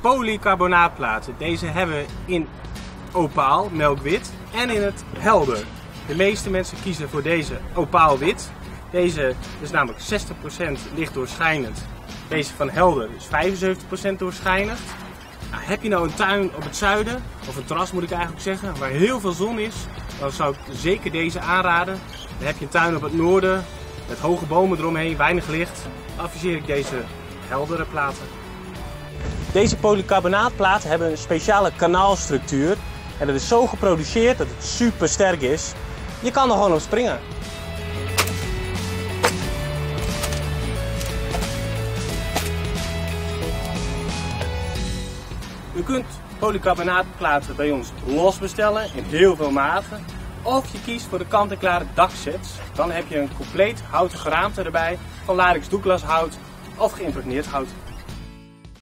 polycarbonaatplaten. Deze hebben we in opaal, melkwit en in het helder. De meeste mensen kiezen voor deze opaalwit. Deze is namelijk 60% licht doorschijnend. Deze van helder is 75% doorschijnend. Nou, heb je nou een tuin op het zuiden, of een terras moet ik eigenlijk zeggen, waar heel veel zon is, dan zou ik zeker deze aanraden. Dan heb je een tuin op het noorden, met hoge bomen eromheen, weinig licht. Adviseer ik deze heldere platen. Deze polycarbonaatplaten hebben een speciale kanaalstructuur. En dat is zo geproduceerd dat het super sterk is. Je kan er gewoon op springen. U kunt polycarbonaatplaten bij ons los bestellen in heel veel maten. Of je kiest voor de kant-en-klare daksets. Dan heb je een compleet houten geraamte erbij van Larix Douglas hout of geïmpregneerd hout.